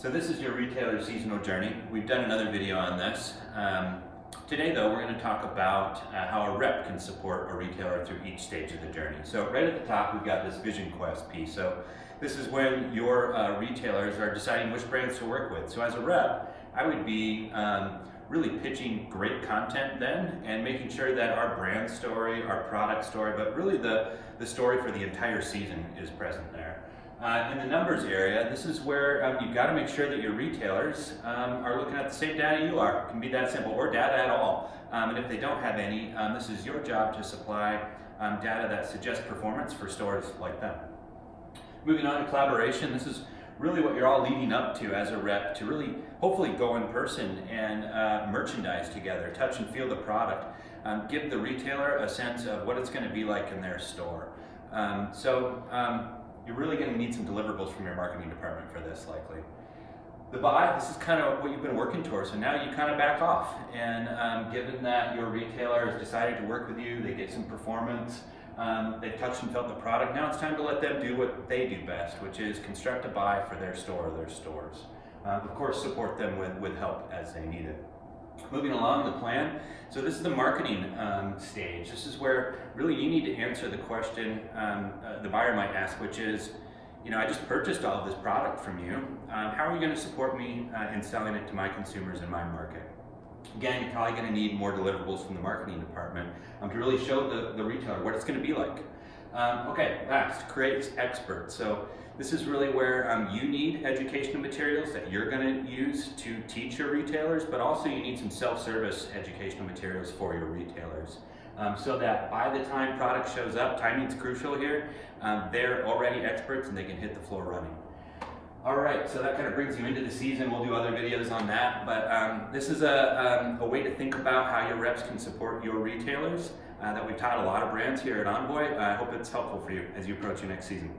So this is your retailer seasonal journey. We've done another video on this. Um, today though, we're gonna talk about uh, how a rep can support a retailer through each stage of the journey. So right at the top, we've got this Vision Quest piece. So this is when your uh, retailers are deciding which brands to work with. So as a rep, I would be um, really pitching great content then and making sure that our brand story, our product story, but really the, the story for the entire season is present there. Uh, in the numbers area, this is where um, you've got to make sure that your retailers um, are looking at the same data you are. It can be that simple, or data at all. Um, and if they don't have any, um, this is your job to supply um, data that suggests performance for stores like them. Moving on to collaboration, this is really what you're all leading up to as a rep to really hopefully go in person and uh, merchandise together, touch and feel the product, um, give the retailer a sense of what it's going to be like in their store. so you're really going to need some deliverables from your marketing department for this likely. The buy, this is kind of what you've been working towards, so now you kind of back off. And um, given that your retailer has decided to work with you, they get some performance, um, they've touched and felt the product, now it's time to let them do what they do best, which is construct a buy for their store or their stores. Uh, of course, support them with, with help as they need it. Moving along the plan, so this is the marketing um, stage. This is where really you need to answer the question um, uh, the buyer might ask, which is, you know, I just purchased all of this product from you. Um, how are you going to support me uh, in selling it to my consumers in my market? Again, you're probably going to need more deliverables from the marketing department um, to really show the, the retailer what it's going to be like. Um, okay, last, create experts. So this is really where um, you need educational materials that you're going to use to teach your retailers, but also you need some self-service educational materials for your retailers. Um, so that by the time product shows up, timing is crucial here, um, they're already experts and they can hit the floor running. All right, so that kind of brings you into the season. We'll do other videos on that, but um, this is a, um, a, way to think about how your reps can support your retailers uh, that we've taught a lot of brands here at Envoy. I hope it's helpful for you as you approach your next season.